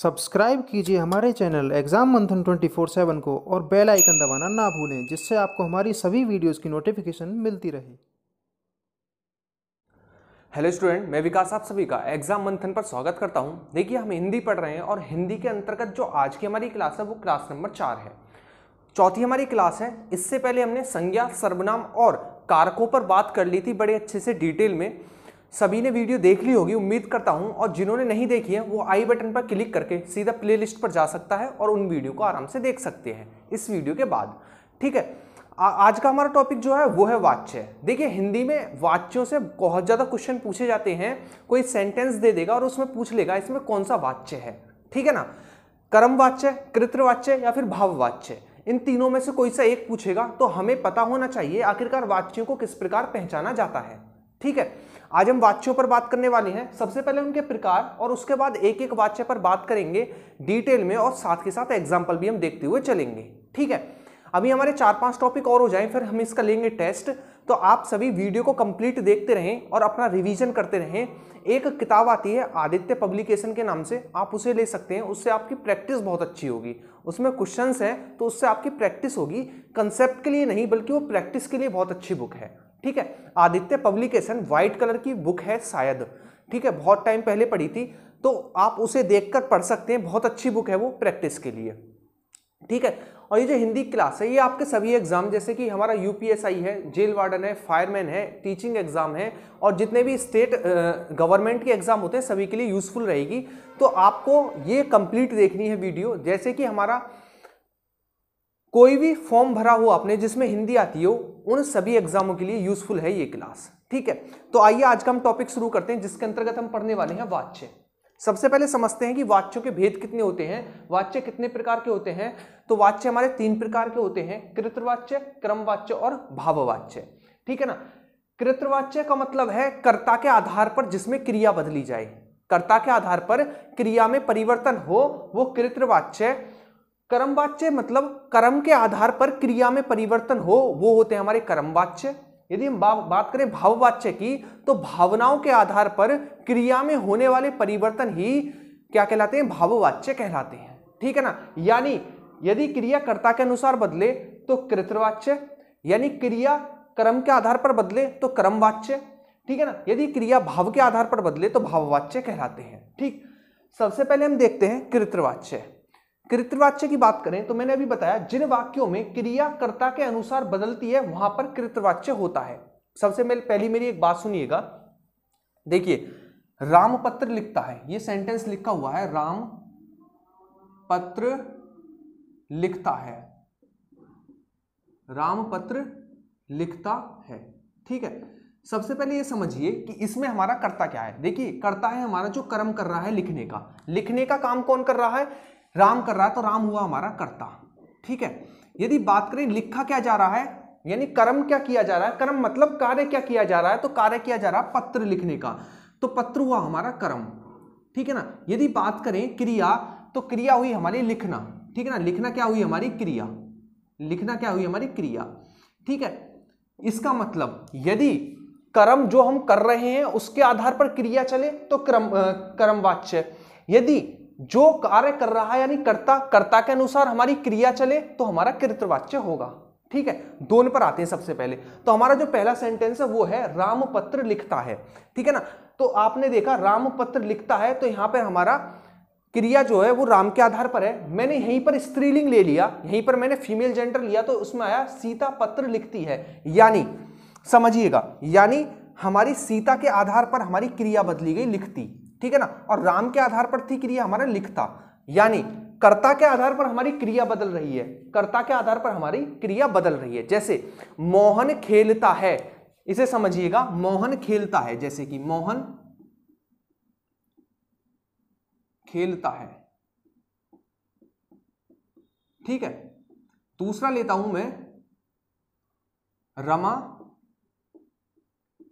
Subscribe कीजिए हमारे channel exam मंथन 24/7 को और बेल आइकन दबाना ना भूलें, जिससे आपको हमारी सभी वीडियोस की नोटिफिकेशन मिलती रहे। हेलो स्टूडेंट मैं विकास आप सभी का एग्ज़ाम मंथन पर स्वागत करता हूँ। देखिए, हम हिंदी पढ़ रहे हैं और हिंदी के अंतर्गत जो आज की हमारी क्लास है, वो क्लास नंबर चार है। चौथी हमारी क्लास है। इससे पहले हमने संज्ञा, सर्वनाम और कारकों पर बात कर ली थी बड़े अच्छे से डिटेल में। सभी ने वीडियो देख ली होगी उम्मीद करता हूँ और जिन्होंने नहीं देखी है वो आई बटन पर क्लिक करके सीधा प्लेलिस्ट पर जा सकता है और उन वीडियो को आराम से देख सकते हैं इस वीडियो के बाद। ठीक है आ, आज का हमारा टॉपिक जो है वो है वाच्य। देखिए हिंदी में वाच्यों से बहुत ज़्यादा क्वेश्चन पूछे जाते हैं कोई सेंटेंस दे देगा और उसमें पूछ लेगा इसमें कौन सा वाच्य है? ठीक है ना? कर्म वाच्य कृतवाच्य या फिर भाव वाच्य? इन तीनों में से कोई सा एक पूछेगा तो हमें पता होना चाहिए आखिरकार वाच्यों को किस प्रकार पहचाना जाता है। ठीक है आज हम वाच्यों पर बात करने वाले हैं। सबसे पहले उनके प्रकार और उसके बाद एक एक वाच्य पर बात करेंगे डिटेल में और साथ के साथ एग्ज़ाम्पल भी हम देखते हुए चलेंगे। ठीक है? अभी हमारे चार पाँच टॉपिक और हो जाएँ, फिर हम इसका लेंगे टेस्ट। तो आप सभी वीडियो को कंप्लीट देखते रहें और अपना रिवीजन करते रहें। एक किताब आती है आदित्य पब्लिकेशन के नाम से। आप उसे ले सकते हैं। उससे आपकी प्रैक्टिस बहुत अच्छी होगी। उसमें क्वेश्चंस हैं तो उससे आपकी प्रैक्टिस होगी। कंसेप्ट के लिए नहीं, बल्कि वो प्रैक्टिस के लिए बहुत अच्छी बुक है। ठीक है? आदित्य पब्लिकेशन व्हाइट कलर की बुक है शायद। ठीक है? बहुत टाइम पहले पढ़ी थी। तो आप उसे देखकर पढ़ सकते हैं। बहुत अच्छी बुक है वो प्रैक्टिस के लिए। ठीक है? और ये जो हिंदी क्लास है, ये आपके सभी एग्ज़ाम, जैसे कि हमारा यूपीएसआई है, जेल वार्डन है, फायरमैन है, टीचिंग एग्ज़ाम है, और जितने भी स्टेट गवर्नमेंट के एग्ज़ाम होते हैं, सभी के लिए यूजफुल रहेगी। तो आपको ये कंप्लीट देखनी है वीडियो। जैसे कि हमारा कोई भी फॉर्म भरा हो आपने जिसमें हिंदी आती हो, उन सभी एग्जामों के लिए यूजफुल है ये क्लास ठीक है? तो आइए आज का हम टॉपिक शुरू करते हैं, जिसके अंतर्गत हम पढ़ने वाले हैं वाच्य। सबसे पहले समझते हैं कि वाच्यों के भेद कितने होते हैं, वाच्य कितने प्रकार के होते हैं तो वाच्य हमारे तीन प्रकार के होते हैं, कृतवाच्य, क्रमवाच्य और भाववाच्य, ठीक है ना? कृतवाच्य का मतलब है कर्ता के आधार पर जिसमें क्रिया बदली जाए, कर्ता के आधार पर क्रिया में परिवर्तन हो, वो कृतवाच्य कर्मवाच्य मतलब कर्म के आधार पर क्रिया में परिवर्तन हो, वो होते हैं हमारे कर्मवाच्य। यदि हम बात करें भाववाच्य की तो भावनाओं के आधार पर क्रिया में होने वाले परिवर्तन ही क्या कहलाते हैं? भाववाच्य कहलाते हैं। ठीक है ना? यानी यदि क्रिया कर्ता के अनुसार बदले तो कृतवाच्य। यानी क्रिया कर्म के आधार पर बदले तो कर्मवाच्य। ठीक है ना? यदि क्रिया भाव के आधार पर बदले तो भाववाच्य कहलाते हैं। ठीक? सबसे पहले हम देखते हैं कृतवाच्य। कृतवाच्य की बात करें तो मैंने अभी बताया, जिन वाक्यों में क्रिया कर्ता के अनुसार बदलती है, वहाँ पर कृतवाच्य होता है। सबसे पहली मेरी एक बात सुनिएगा। देखिए राम पत्र लिखता है। ये सेंटेंस लिखा हुआ है राम पत्र लिखता है। राम पत्र लिखता है। ठीक है? सबसे पहले ये समझिए कि इसमें हमारा कर्ता क्या है। देखिए, कर्ता है हमारा जो कर्म कर रहा है लिखने का। लिखने का काम कौन कर रहा है? राम कर रहा है तो राम हुआ हमारा कर्ता। ठीक है? यदि बात करें, लिखा क्या जा रहा है? यानी कर्म क्या किया जा रहा है? कर्म मतलब कार्य क्या किया जा रहा है? तो कार्य किया जा रहा है पत्र लिखने का। तो पत्र हुआ हमारा कर्म। ठीक है ना? यदि बात करें क्रिया तो क्रिया हुई हमारी लिखना। ठीक है ना? लिखना क्या हुई हमारी क्रिया। लिखना क्या हुई हमारी क्रिया। ठीक है? इसका मतलब यदि कर्म जो हम कर रहे हैं, उसके आधार पर क्रिया चले तो क्रम कर्मवाच्य। यदि जो कार्य कर रहा है यानी कर्ता कर्ता के अनुसार हमारी क्रिया चले तो हमारा कृतवाच्य होगा। ठीक है? दोनों पर आते हैं सबसे पहले। तो हमारा जो पहला सेंटेंस है, वो है राम पत्र लिखता है। ठीक है ना? तो आपने देखा राम पत्र लिखता है तो यहाँ पर हमारा क्रिया जो है, वो राम के आधार पर है। मैंने यहीं पर स्त्रीलिंग ले लिया, यहीं पर मैंने फीमेल जेंडर लिया तो उसमें आया, सीता पत्र लिखती है। यानी, समझिएगा, यानी हमारी सीता के आधार पर हमारी क्रिया बदली गई, लिखती। ठीक है ना? और राम के आधार पर थी क्रिया हमारा लिखता। यानी कर्ता के आधार पर हमारी क्रिया बदल रही है। कर्ता के आधार पर हमारी क्रिया बदल रही है। जैसे मोहन खेलता है, इसे समझिएगा, मोहन खेलता है, जैसे कि मोहन खेलता है। ठीक है? दूसरा लेता हूँ मैं, रमा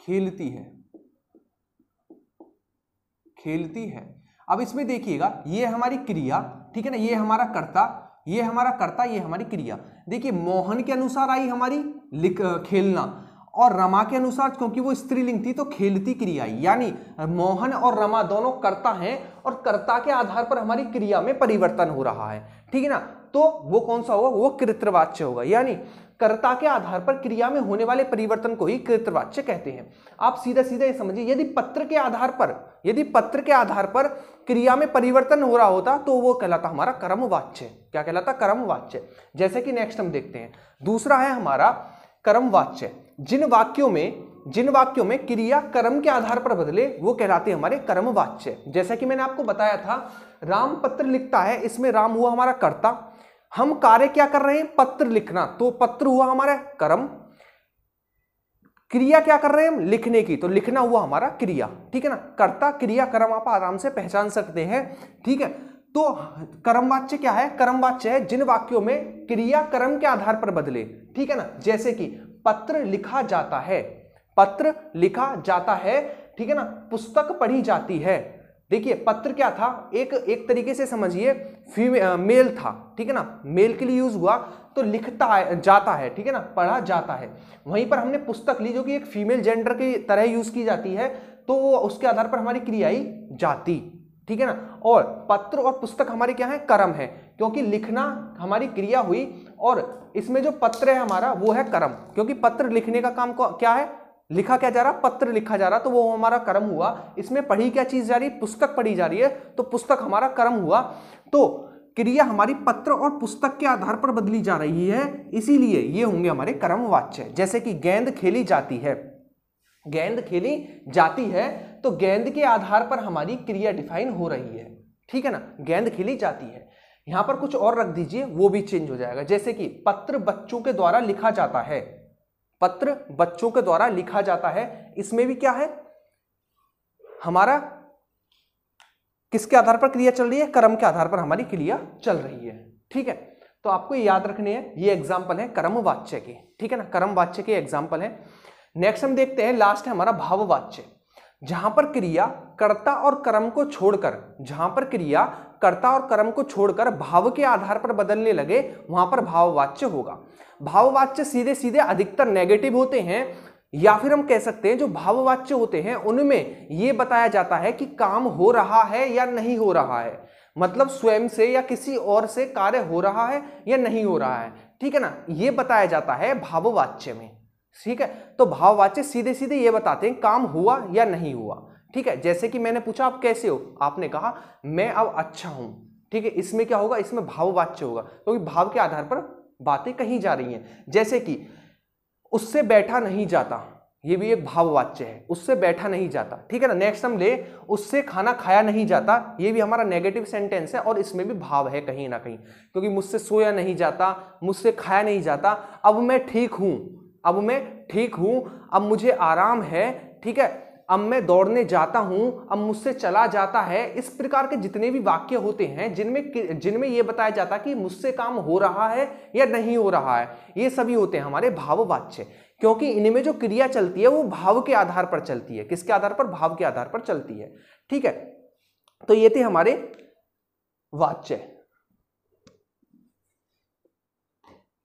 खेलती है। खेलती है। अब इसमें देखिएगा, ये हमारी क्रिया, ठीक है ना, ये हमारा कर्ता, ये हमारा कर्ता, ये हमारी क्रिया। देखिए, मोहन के अनुसार आई हमारी लिख खेलना और रमा के अनुसार, क्योंकि वो स्त्रीलिंग थी तो खेलती क्रिया यानी मोहन और रमा दोनों कर्ता हैं और कर्ता के आधार पर हमारी क्रिया में परिवर्तन हो रहा है। ठीक है ना? तो वो कौन सा होगा? वो कृतवाच्य होगा। यानी कर्ता के आधार पर क्रिया में होने वाले परिवर्तन को ही कृतवाच्य कहते हैं। आप सीधा सीधा ये समझिए, यदि पत्र के आधार पर, यदि पत्र के आधार पर क्रिया में परिवर्तन हो रहा होता तो वो कहलाता हमारा कर्मवाच्य। क्या कहलाता? कर्मवाच्य। जैसे कि नेक्स्ट हम देखते हैं। दूसरा है हमारा कर्मवाच्य। जिन वाक्यों में, जिन वाक्यों में क्रिया कर्म के आधार पर बदले, वो कहलाते हैं हमारे कर्मवाच्य। जैसा कि मैंने आपको बताया था राम पत्र लिखता है, इसमें राम हुआ हमारा कर्ता। हम कार्य क्या कर रहे हैं? पत्र लिखना। तो पत्र हुआ हमारा कर्म। क्रिया क्या कर रहे हैं हम? लिखने की। तो लिखना हुआ हमारा क्रिया। ठीक है ना? कर्ता, क्रिया, कर्म आप आराम से पहचान सकते हैं। ठीक है? तो कर्मवाच्य क्या है? कर्मवाच्य है जिन वाक्यों में क्रिया कर्म के आधार पर बदले। ठीक है ना? जैसे कि पत्र लिखा जाता है। पत्र लिखा जाता है। ठीक है ना? पुस्तक पढ़ी जाती है। देखिए, पत्र क्या था? एक एक तरीके से समझिए मेल था, ठीक है ना? मेल के लिए यूज़ हुआ तो लिखता है, जाता है, ठीक है ना? पढ़ा जाता है। वहीं पर हमने पुस्तक ली जो कि एक फीमेल जेंडर की तरह यूज़ की जाती है तो उसके आधार पर हमारी क्रियाई जाती, ठीक है ना? और पत्र और पुस्तक हमारे क्या है? कर्म है, क्योंकि लिखना हमारी क्रिया हुई और इसमें जो पत्र है हमारा, वो है कर्म, क्योंकि पत्र लिखने का काम क्या है? लिखा क्या जा रहा, पत्र लिखा जा रहा तो वो हमारा कर्म हुआ। इसमें पढ़ी क्या चीज़ जा रही है? पुस्तक पढ़ी जा रही है तो पुस्तक हमारा कर्म हुआ। तो क्रिया हमारी पत्र और पुस्तक के आधार पर बदली जा रही है, इसीलिए ये होंगे हमारे कर्म वाच्य जैसे कि गेंद खेली जाती है। गेंद खेली जाती है तो गेंद के आधार पर हमारी क्रिया डिफाइन हो रही है। ठीक है ना? गेंद खेली जाती है। यहाँ पर कुछ और रख दीजिए, वो भी चेंज हो जाएगा। जैसे कि पत्र बच्चों के द्वारा लिखा जाता है। पत्र बच्चों के द्वारा लिखा जाता है। इसमें भी क्या है? हमारा किसके आधार पर क्रिया चल रही है? कर्म के आधार पर हमारी क्रिया चल रही है। ठीक है? तो आपको याद रखने हैं। ये एग्ज़ाम्पल है कर्म वाच्य के। ठीक है ना? कर्म वाच्य के एग्ज़ाम्पल है। नेक्स्ट हम देखते हैं लास्ट है हमारा भाववाच्य जहाँ पर क्रिया कर्ता और कर्म को छोड़कर, जहाँ पर क्रिया कर्ता और कर्म को छोड़कर भाव के आधार पर बदलने लगे, वहाँ पर भाववाच्य होगा। भाववाच्य सीधे सीधे अधिकतर नेगेटिव होते हैं, या फिर हम कह सकते हैं जो भाववाच्य होते हैं, उनमें ये बताया जाता है कि काम हो रहा है या नहीं हो रहा है। मतलब स्वयं से या किसी और से कार्य हो रहा है या नहीं हो रहा है। ठीक है ना? ये बताया जाता है भाववाच्य में। ठीक है? तो भाववाच्य सीधे सीधे ये बताते हैं, काम हुआ या नहीं हुआ। ठीक है? जैसे कि मैंने पूछा, आप कैसे हो? आपने कहा, मैं अब अच्छा हूँ। ठीक है? इसमें क्या होगा? इसमें भाववाच्य होगा। क्योंकि तो भाव के आधार पर बातें कही जा रही हैं। जैसे कि, उससे बैठा नहीं जाता, ये भी एक भाववाच्य है। उससे बैठा नहीं जाता। ठीक है ना? नेक्स्ट हम ले, उससे खाना खाया नहीं जाता, ये भी हमारा नेगेटिव सेंटेंस है और इसमें भी भाव है कहीं ना कहीं। क्योंकि मुझसे सोया नहीं जाता, मुझसे खाया नहीं जाता, अब मैं ठीक हूँ। अब मैं ठीक हूँ, अब मुझे आराम है, ठीक है? अब मैं दौड़ने जाता हूँ, अब मुझसे चला जाता है। इस प्रकार के जितने भी वाक्य होते हैं, जिनमें जिनमें यह बताया जाता है कि मुझसे काम हो रहा है या नहीं हो रहा है, ये सभी होते हैं हमारे भाववाच्य। क्योंकि इनमें जो क्रिया चलती है, वो भाव के आधार पर चलती है। किसके आधार पर? भाव के आधार पर चलती है। ठीक है? तो ये थे हमारे वाच्य।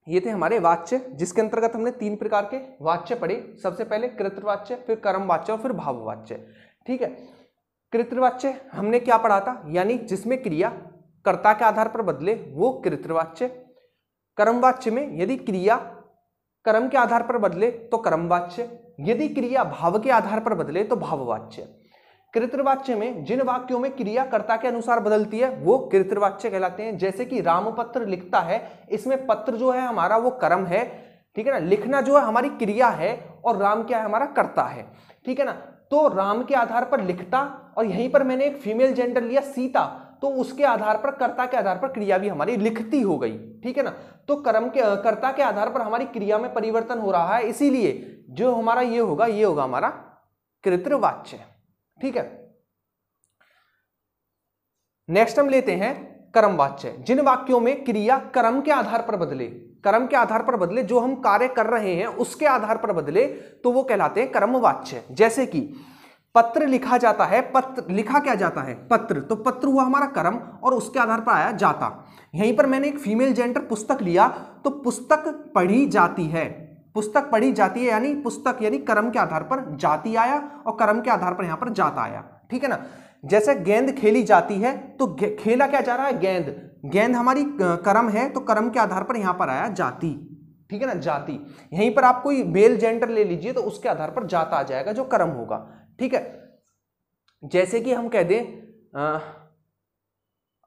ये थे हमारे वाच्य, जिसके अंतर्गत हमने तीन प्रकार के वाच्य पढ़े। सबसे पहले कृतवाच्य, फिर कर्म वाच्य और फिर भाववाच्य। ठीक है? कृतवाच्य हमने क्या पढ़ा था? यानी जिसमें क्रिया कर्ता के आधार पर बदले, वो कृतवाच्य। कर्मवाच्य में यदि क्रिया कर्म के आधार पर बदले तो कर्मवाच्य। यदि क्रिया भाव के आधार पर बदले तो भाववाच्य। कृतवाच्य में, जिन वाक्यों में क्रिया कर्ता के अनुसार बदलती है, वो कृतवाच्य कहलाते हैं। जैसे कि रामपत्र लिखता है, इसमें पत्र जो है हमारा वो कर्म है, ठीक है ना? लिखना जो है हमारी क्रिया है और राम क्या है? हमारा कर्ता है, ठीक है ना? तो राम के आधार पर लिखता और यहीं पर मैंने एक फीमेल जेंडर लिया, सीता तो उसके आधार पर, कर्ता के आधार पर क्रिया भी हमारी लिखती हो गई, ठीक है ना? तो कर्म के, कर्ता के आधार पर हमारी क्रिया में परिवर्तन हो रहा है, इसीलिए जो हमारा ये होगा ये होगा हमारा कृतवाच्य ठीक है? नेक्स्ट हम लेते हैं कर्म वाच्य। जिन वाक्यों में क्रिया कर्म के आधार पर बदले, कर्म के आधार पर बदले, जो हम कार्य कर रहे हैं, उसके आधार पर बदले तो वो कहलाते हैं कर्म वाच्य। जैसे कि पत्र लिखा जाता है, पत्र, लिखा क्या जाता है? पत्र। तो पत्र हुआ हमारा कर्म और उसके आधार पर आया जाता। यहीं पर मैंने एक फीमेल जेंडर पुस्तक लिया तो पुस्तक पढ़ी जाती है। पुस्तक पढ़ी जाती है, यानी पुस्तक, यानी कर्म के आधार पर जाति आया और कर्म के आधार पर यहाँ पर जाता आया। ठीक है ना? जैसे गेंद खेली जाती है तो खेला क्या जा रहा है? गेंद। गेंद हमारी कर्म है तो कर्म के आधार पर यहाँ पर आया जाति। ठीक है ना? जाति। यहीं पर आप कोई मेल जेंडर ले लीजिए तो उसके आधार पर जाता आ जाएगा जो कर्म होगा। ठीक है? जैसे कि हम कह दें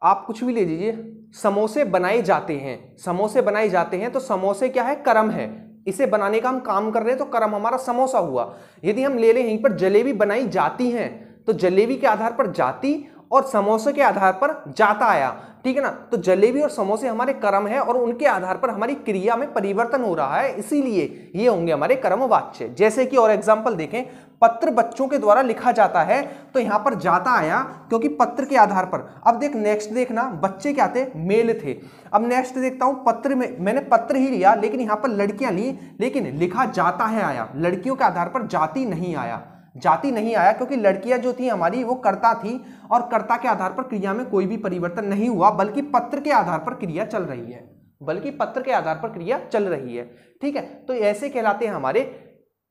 आप कुछ भी ले लीजिए, समोसे बनाए जाते हैं। समोसे बनाए जाते हैं तो समोसे क्या है? कर्म है। इसे बनाने का हम काम कर रहे हैं तो कर्म हमारा समोसा हुआ। यदि हम ले लें, यहीं पर जलेबी बनाई जाती हैं तो जलेबी के आधार पर जाति और समोसे के आधार पर जाता आया, ठीक है ना? तो जलेबी और समोसे हमारे कर्म है और उनके आधार पर हमारी क्रिया में परिवर्तन हो रहा है, इसीलिए ये होंगे हमारे कर्म वाच्य जैसे कि और एग्ज़ाम्पल देखें, पत्र बच्चों के द्वारा लिखा जाता है तो यहाँ पर जाता आया क्योंकि पत्र के आधार पर। अब देख नेक्स्ट देखना, बच्चे क्या थे? मेल थे। अब नेक्स्ट देखता हूँ, पत्र में, मैंने पत्र ही लिया, लेकिन यहाँ पर लड़कियाँ ली, लेकिन लिखा जाता है आया। लड़कियों के आधार पर जाति नहीं आया। जाति नहीं आया, क्योंकि लड़कियाँ जो थी हमारी, वो कर्ता थी और कर्ता के आधार पर क्रिया में कोई भी परिवर्तन नहीं हुआ, बल्कि पत्र के आधार पर क्रिया चल रही है। बल्कि पत्र के आधार पर क्रिया चल रही है, ठीक है? तो ऐसे कहलाते हैं हमारे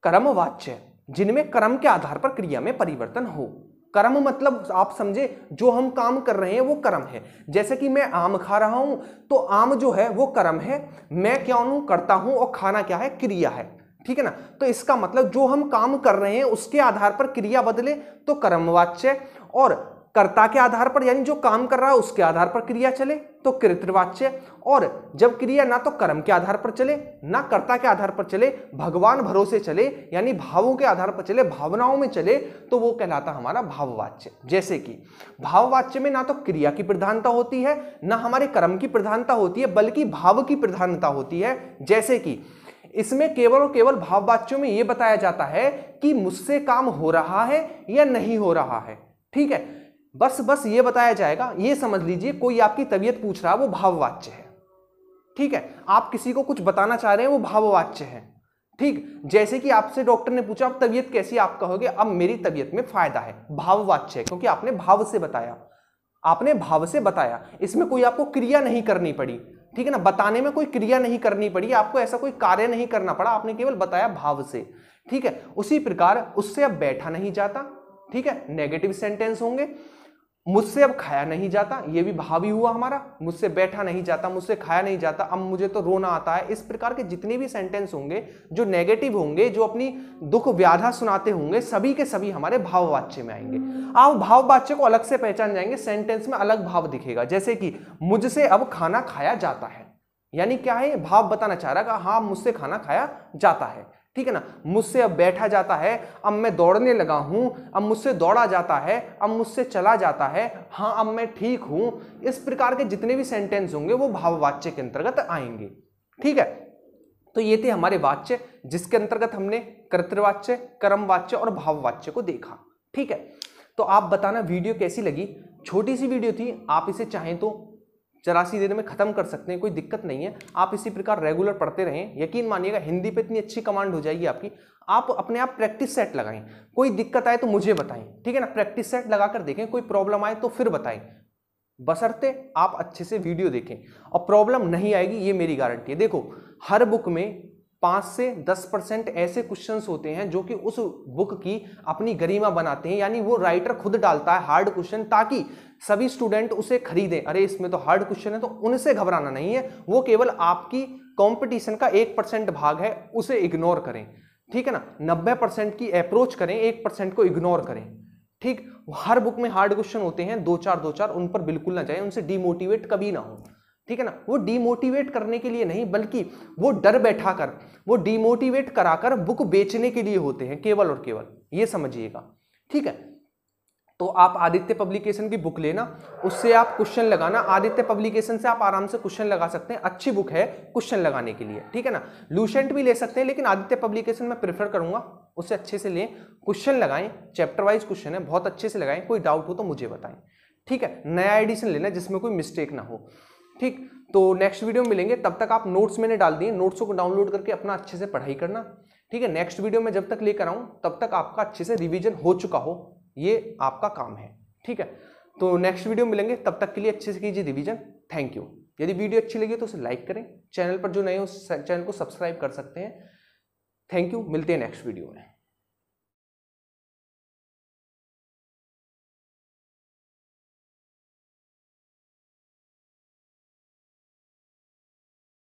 कर्मवाच्य जिनमें कर्म के आधार पर क्रिया में परिवर्तन हो। कर्म मतलब आप समझे, जो हम काम कर रहे हैं, वो कर्म है। जैसे कि मैं आम खा रहा हूँ तो आम जो है, वो कर्म है। मैं क्या हूँ? करता हूँ, और खाना क्या है? क्रिया है। ठीक है ना? तो इसका मतलब जो हम काम कर रहे हैं, उसके आधार पर क्रिया बदले तो कर्मवाच्य। और कर्ता के आधार पर, यानी जो काम कर रहा है, उसके आधार पर क्रिया चले तो कृतवाच्य। और जब क्रिया ना तो कर्म के आधार पर चले, ना कर्ता के आधार पर चले, भगवान भरोसे चले, यानी भावों के आधार पर चले, भावनाओं में चले तो वो कहलाता हमारा भाववाच्य। जैसे कि भाववाच्य में ना तो क्रिया की प्रधानता होती है, ना हमारे कर्म की प्रधानता होती है, बल्कि भाव की प्रधानता होती है। जैसे कि इसमें केवल और केवल भाववाच्यों में यह बताया जाता है कि मुझसे काम हो रहा है या नहीं हो रहा है। ठीक है? बस बस ये बताया जाएगा, ये समझ लीजिए, कोई आपकी तबीयत पूछ रहा है, वो भाववाच्य है। ठीक है? आप किसी को कुछ बताना चाह रहे हैं, वो भाववाच्य है। ठीक? जैसे कि आपसे डॉक्टर ने पूछा, अब तबीयत कैसी आप कहोगे, अब मेरी तबीयत में फ़ायदा है। भाववाच्य है, क्योंकि आपने भाव से बताया। आपने भाव से बताया। इसमें कोई आपको क्रिया नहीं करनी पड़ी। ठीक है ना, बताने में कोई क्रिया नहीं करनी पड़ी, आपको ऐसा कोई कार्य नहीं करना पड़ा, आपने केवल बताया भाव से। ठीक है, उसी प्रकार उससे अब बैठा नहीं जाता, ठीक है नेगेटिव सेंटेंस होंगे मुझसे अब खाया नहीं जाता, ये भी भावी हुआ हमारा, मुझसे बैठा नहीं जाता, मुझसे खाया नहीं जाता, अब मुझे तो रोना आता है। इस प्रकार के जितने भी सेंटेंस होंगे, जो नेगेटिव होंगे, जो अपनी दुख व्याधा सुनाते होंगे, सभी के सभी हमारे भाववाच्य में आएँगे। आप भाववाच्य को अलग से पहचान जाएँगे सेंटेंस में अलग भाव दिखेगा। जैसे कि, मुझसे अब खाना खाया जाता है। यानी क्या है? भाव बताना चाह रहा है, मुझसे खाना खाया जाता है। ठीक है ना? मुझसे अब बैठा जाता है, अब मैं दौड़ने लगा हूँ, अब मुझसे दौड़ा जाता है, अब मुझसे चला जाता है हाँ अब मैं ठीक हूँ। इस प्रकार के जितने भी सेंटेंस होंगे, वो भाववाच्य के अंतर्गत आएँगे। ठीक है? तो ये थे हमारे वाच्य, जिसके अंतर्गत हमने कर्तवाच्य, कर्मवाच्य और भाववाच्य को देखा। ठीक है? तो आप बताना वीडियो कैसी लगी? छोटी सी वीडियो थी, आप इसे चाहें तो चौरासी दिन में खत्म कर सकते हैं, कोई दिक्कत नहीं है। आप इसी प्रकार रेगुलर पढ़ते रहें। यकीन मानिएगा, हिंदी पे इतनी अच्छी कमांड हो जाएगी आपकी। आप अपने आप प्रैक्टिस सेट लगाएँ। कोई दिक्कत आए तो मुझे बताएँ। ठीक है ना? प्रैक्टिस सेट लगा कर देखें। कोई प्रॉब्लम आए तो फिर बताएँ। बसरते आप अच्छे से वीडियो देखें। और प्रॉब्लम नहीं आएगी, ये मेरी गारंटी है। देखो, हर बुक में पाँच से दस परसेंट ऐसे क्वेश्चंस होते हैं जो कि उस बुक की अपनी गरिमा बनाते हैं, यानी वो राइटर खुद डालता है हार्ड क्वेश्चन ताकि सभी स्टूडेंट उसे खरीदें। अरे, इसमें तो हार्ड क्वेश्चन है तो उनसे घबराना नहीं है, वो केवल आपकी कंपटीशन का एक परसेंट भाग है, उसे इग्नोर करें। ठीक है ना? नब्बे परसेंट की अप्रोच करें, एक परसेंट को इग्नोर करें। ठीक? हर बुक में हार्ड क्वेश्चन होते हैं, दो चार दो चार, उन पर बिल्कुल ना जाए, उनसे डिमोटिवेट कभी ना हो। ठीक है ना? वो डिमोटिवेट करने के लिए नहीं, बल्कि वो डर बैठा कर वो डिमोटिवेट कराकर बुक बेचने के लिए होते हैं, केवल और केवल। ये समझिएगा। ठीक है? तो आप आदित्य पब्लिकेशन की बुक लेना, उससे आप क्वेश्चन लगाना। आदित्य पब्लिकेशन से आप आराम से क्वेश्चन लगा सकते हैं। अच्छी बुक है क्वेश्चन लगाने के लिए। ठीक है ना? लूसेंट भी ले सकते हैं, लेकिन आदित्य पब्लिकेशन में प्रेफर करूँगा। उससे अच्छे से लें। क्वेश्चन लगाएँ। चैप्टर वाइज क्वेश्चन है, बहुत अच्छे से लगाएँ। कोई डाउट हो तो मुझे बताएँ। ठीक है? नया एडिशन लेना जिसमें कोई मिस्टेक ना हो। ठीक? तो नेक्स्ट वीडियो में मिलेंगे। तब तक आप नोट्स मैंने डाल दिए। नोट्सों को डाउनलोड करके अपना अच्छे से पढ़ाई करना। ठीक है? नेक्स्ट वीडियो में जब तक लेकर आऊँ, तब तक आपका अच्छे से रिविजन हो चुका हो, ये आपका काम है। ठीक है? तो नेक्स्ट वीडियो मिलेंगे। तब तक के लिए अच्छे से कीजिए रिविजन थैंक यू यदि वीडियो अच्छी लगी तो उसे लाइक करें। चैनल पर जो नए हो चैनल को सब्सक्राइब कर सकते हैं। थैंक यू मिलते हैं नेक्स्ट वीडियो में।